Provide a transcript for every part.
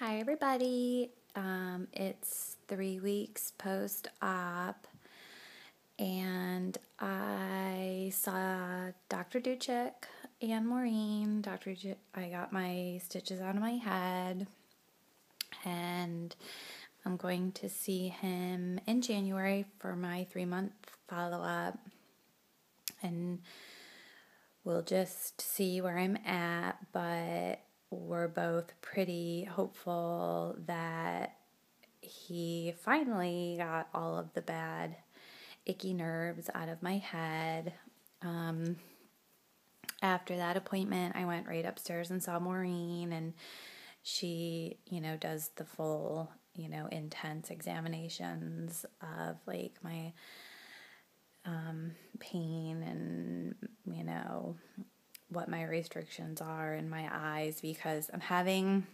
Hi, everybody. Um, it's three weeks post op, and I saw Dr. Ducic and Maureen. Dr. I got my stitches out of my head, and I'm going to see him in January for my three month follow up, and we'll just see where I'm at, but we're both pretty hopeful that he finally got all of the bad, icky nerves out of my head. Um, after that appointment, I went right upstairs and saw Maureen, and she, you know, does the full, you know, intense examinations of like my um, pain and, you know, what my restrictions are in my eyes because I'm having.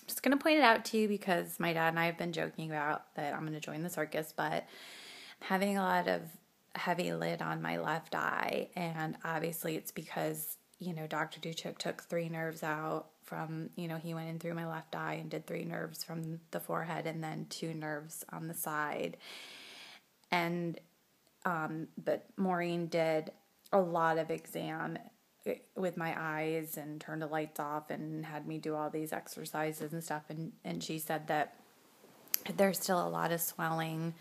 I'm just going to point it out to you because my dad and I have been joking about that I'm going to join the circus, but I'm having a lot of heavy lid on my left eye, and obviously it's because you know Dr. Ducic took three nerves out from you know he went in through my left eye and did three nerves from the forehead and then two nerves on the side, and um, but Maureen did a lot of exam with my eyes and turned the lights off and had me do all these exercises and stuff. And and she said that there's still a lot of swelling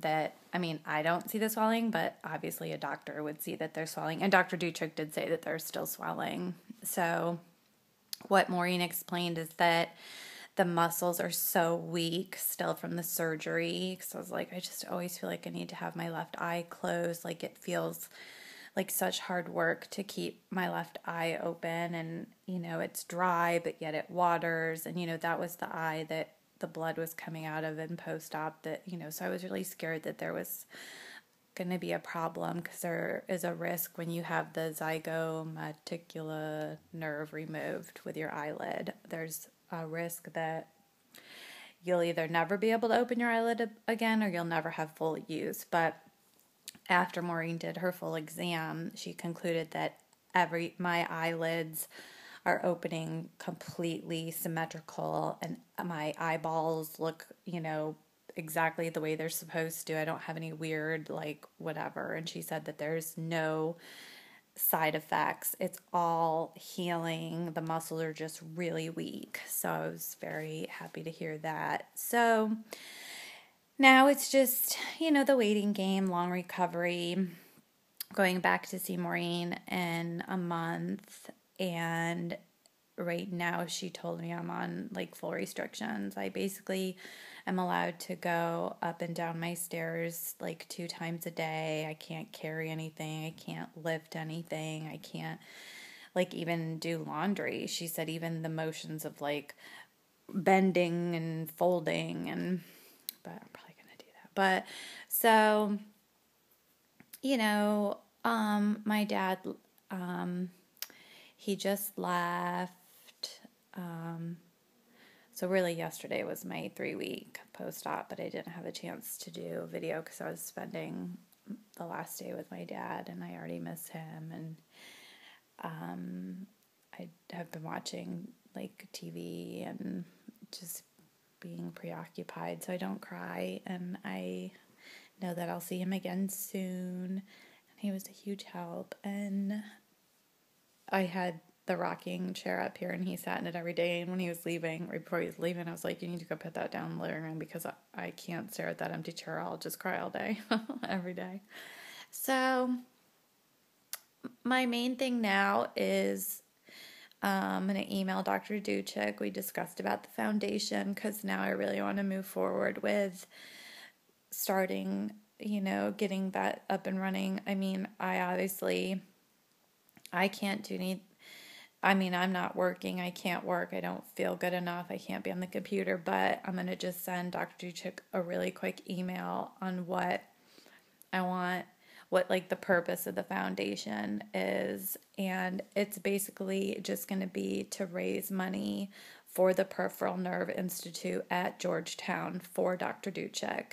that I mean I don't see the swelling but obviously a doctor would see that there's swelling. And Dr. Ducic did say that there's still swelling. So what Maureen explained is that the muscles are so weak still from the surgery. Because I was like I just always feel like I need to have my left eye closed. Like it feels like such hard work to keep my left eye open and you know it's dry but yet it waters and you know that was the eye that the blood was coming out of in post-op that you know so I was really scared that there was going to be a problem because there is a risk when you have the zygomaticular nerve removed with your eyelid. There's a risk that you'll either never be able to open your eyelid again or you'll never have full use but after Maureen did her full exam, she concluded that every my eyelids are opening completely symmetrical and my eyeballs look, you know, exactly the way they're supposed to. I don't have any weird like whatever. And she said that there's no side effects. It's all healing. The muscles are just really weak. So I was very happy to hear that. So now it's just, you know, the waiting game, long recovery, going back to see Maureen in a month. And right now, she told me I'm on like full restrictions. I basically am allowed to go up and down my stairs like two times a day. I can't carry anything, I can't lift anything, I can't like even do laundry. She said even the motions of like bending and folding and but probably but so, you know, um, my dad, um, he just left. Um, so really, yesterday was my three week post op, but I didn't have a chance to do a video because I was spending the last day with my dad, and I already miss him. And um, I have been watching like TV and just being preoccupied so I don't cry. And I know that I'll see him again soon. And he was a huge help. And I had the rocking chair up here and he sat in it every day. And when he was leaving, right before he was leaving, I was like, You need to go put that down in the living room because I, I can't stare at that empty chair. I'll just cry all day, every day. So, my main thing now is um, I'm going to email Dr. Ducic. We discussed about the foundation because now I really want to move forward with starting, you know, getting that up and running. I mean, I obviously I can't do any I mean, I'm not working. I can't work. I don't feel good enough. I can't be on the computer, but I'm going to just send Dr. Ducic a really quick email on what I want what like the purpose of the foundation is. And it's basically just going to be to raise money for the peripheral nerve institute at georgetown for dr ducic.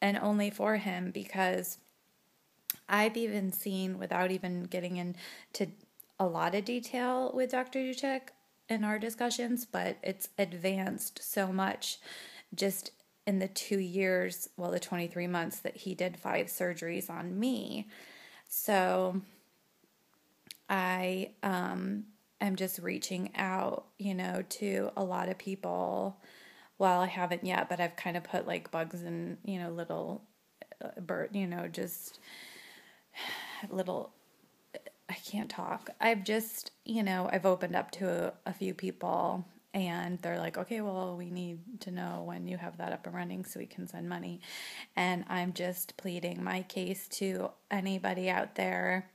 And only for him because i've even seen without even getting into a lot of detail with dr ducic in our discussions, but it's advanced so much just in the two years, well, the 23 months that he did five surgeries on me. So I um, am just reaching out, you know, to a lot of people. Well, I haven't yet, but I've kind of put like bugs and, you know, little uh, bird, you know, just little I can't talk. I've just, you know, I've opened up to a, a, few people and they're like, okay, well, we need to know when you have that up and running so we can send money. And I'm just pleading my case to anybody out there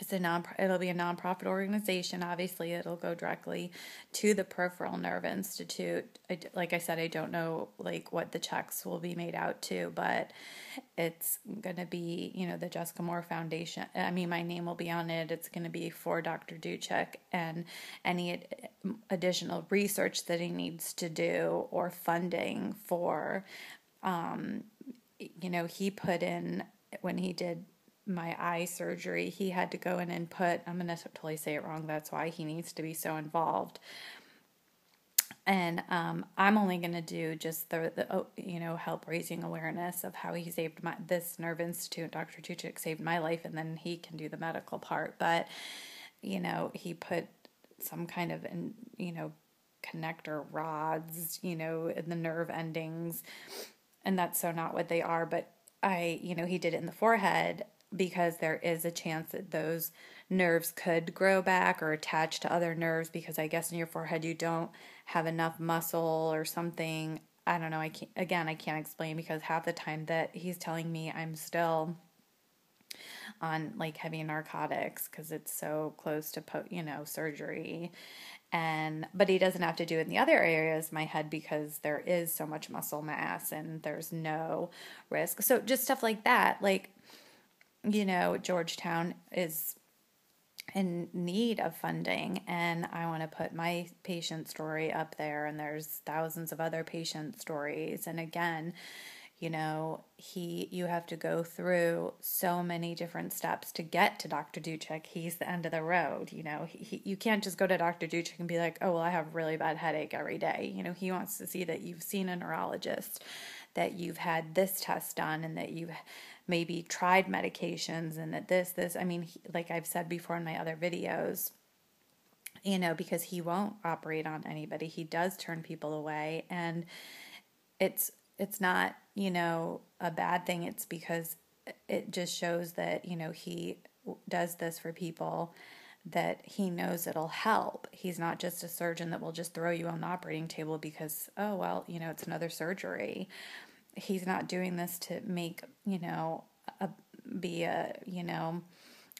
it's a non it'll be a nonprofit organization. Obviously it'll go directly to the peripheral nerve institute. I, like i said i don't know like what the checks will be made out to but it's going to be you know the jessica moore foundation i mean my name will be on it. It's going to be for dr ducic and any additional research that he needs to do or funding for um, you know he put in when he did my eye surgery, he had to go in and put, I'm going to totally say it wrong, that's why he needs to be so involved. And um, I'm only going to do just the, the, oh, you know, help raising awareness of how he saved my, this Nerve Institute, Dr. Ducic saved my life, and then he can do the medical part. But, you know, he put some kind of, you know, connector rods, you know, in the nerve endings. And that's so not what they are. But I, you know, he did it in the forehead because there is a chance that those nerves could grow back or attach to other nerves because I guess in your forehead you don't have enough muscle or something. I don't know. I can't, again, I can't explain because half the time that he's telling me I'm still on like heavy narcotics because it's so close to po- you know surgery and but he doesn't have to do it in the other areas of my head because there is so much muscle mass and there's no risk so just stuff like that like you know, Georgetown is in need of funding and I want to put my patient story up there and there's thousands of other patient stories and again you know he you have to go through so many different steps to get to Dr. Ducic he's the end of the road you know he, he, you can't just go to Dr. Ducic and be like oh well I have a really bad headache every day you know he wants to see that you've seen a neurologist that you've had this test done and that you've maybe tried medications and that this, this, I mean, he, like I've said before in my other videos, you know, because he won't operate on anybody. He does turn people away and it's it's not, you know, a bad thing. It's because it just shows that, you know, he does this for people that he knows it'll help. He's not just a surgeon that will just throw you on the operating table because, oh, well, you know, it's another surgery he's not doing this to make you know a, be a you know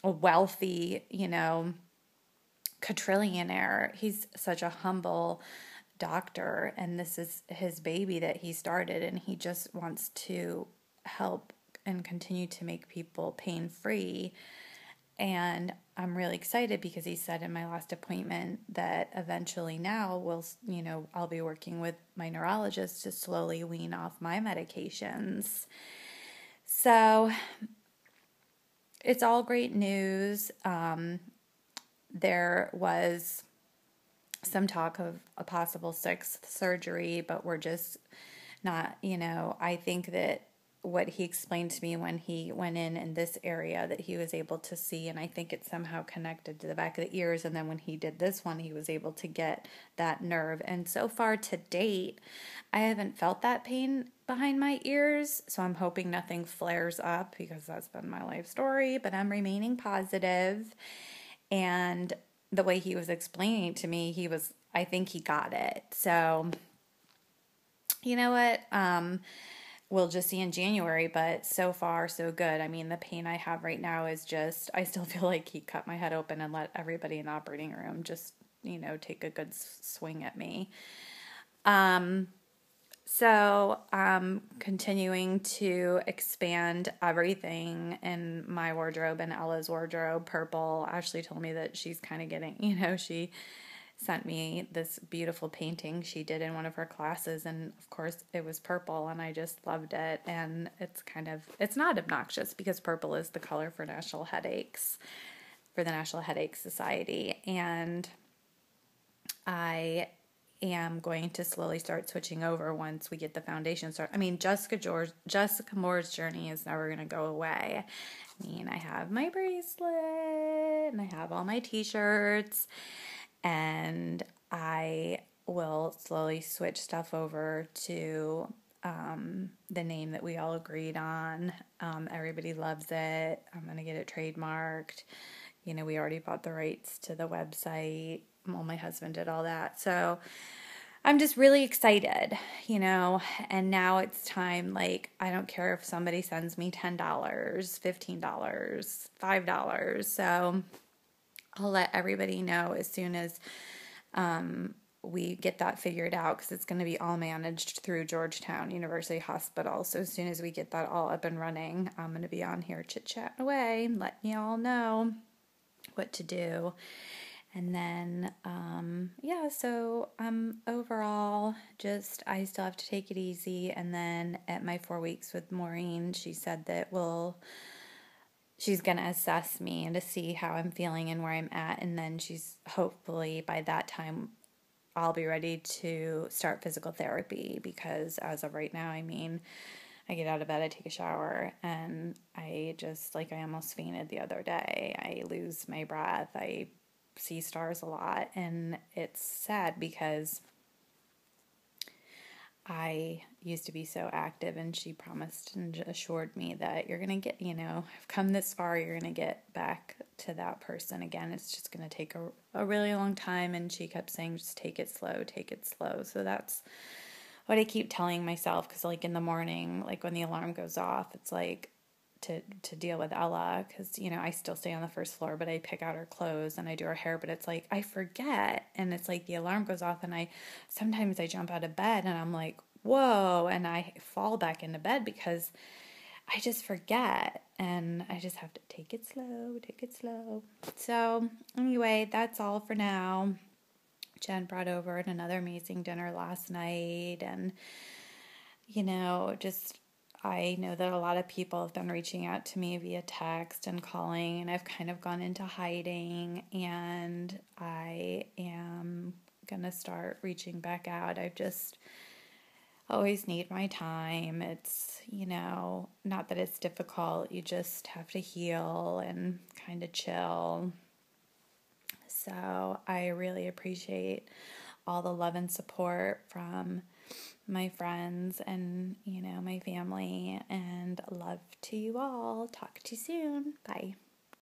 a wealthy you know quadrillionaire. He's such a humble doctor and this is his baby that he started and he just wants to help and continue to make people pain free and I'm really excited because he said in my last appointment that eventually now we'll, you know, I'll be working with my neurologist to slowly wean off my medications. So it's all great news. Um, there was some talk of a possible sixth surgery, but we're just not, you know, I think that what he explained to me when he went in in this area that he was able to see and i think it's somehow connected to the back of the ears. And then when he did this one he was able to get that nerve. And so far to date i haven't felt that pain behind my ears. So i'm hoping nothing flares up because that's been my life story but i'm remaining positive. And the way he was explaining to me he was i think he got it. So you know what? Um we'll just see in January, but so far so good. I mean, the pain I have right now is just I still feel like he cut my head open and let everybody in the operating room just, you know, take a good swing at me. Um so I'm continuing to expand everything in my wardrobe and Ella's wardrobe. Purple. Ashley told me that she's kind of getting, you know, she sent me this beautiful painting she did in one of her classes and of course it was purple and I just loved it and it's kind of it's not obnoxious because purple is the color for national headaches for the National Headache Society and I am going to slowly start switching over once we get the foundation started. I mean, Jessica George, Jessica Moore's journey is never going to go away. I mean, I have my bracelet and I have all my t-shirts and I will slowly switch stuff over to um, the name that we all agreed on. Um, everybody loves it. I'm going to get it trademarked. You know, we already bought the rights to the website well, my husband did all that. So I'm just really excited, you know, and now it's time. Like, I don't care if somebody sends me $10, $15, $5. So I'll let everybody know as soon as um, we get that figured out because it's going to be all managed through Georgetown University Hospital. So as soon as we get that all up and running, I'm going to be on here chit chatting away, and letting you all know what to do. And then, um, yeah, so um, overall, just I still have to take it easy. And then at my four weeks with Maureen, she said that we'll, she's going to assess me and to see how I'm feeling and where I'm at. And then she's hopefully by that time, I'll be ready to start physical therapy because as of right now, I mean, I get out of bed, I take a shower, and I just like I almost fainted the other day. I lose my breath. I see stars a lot, and it's sad because I used to be so active, and she promised and assured me that you're gonna get, you know, I've come this far, you're gonna get back to that person again. It's just gonna take a, a really long time, and she kept saying, just take it slow, take it slow. So that's what I keep telling myself because, like, in the morning, like when the alarm goes off, it's like, to to deal with Ella because you know I still stay on the first floor, but I pick out her clothes and I do her hair. But it's like I forget, and it's like the alarm goes off, and I sometimes I jump out of bed and I'm like, whoa, and I fall back into bed because I just forget, and I just have to take it slow, take it slow. So anyway, that's all for now. Jen brought over another amazing dinner last night, and you know just I know that a lot of people have been reaching out to me via text and calling, and I've kind of gone into hiding, and I am gonna start reaching back out. I've just always need my time. It's, you know, not that it's difficult, you just have to heal and kind of chill. So I really appreciate all the love and support from my friends and, you know, my family. And love to you all. Talk to you soon. Bye.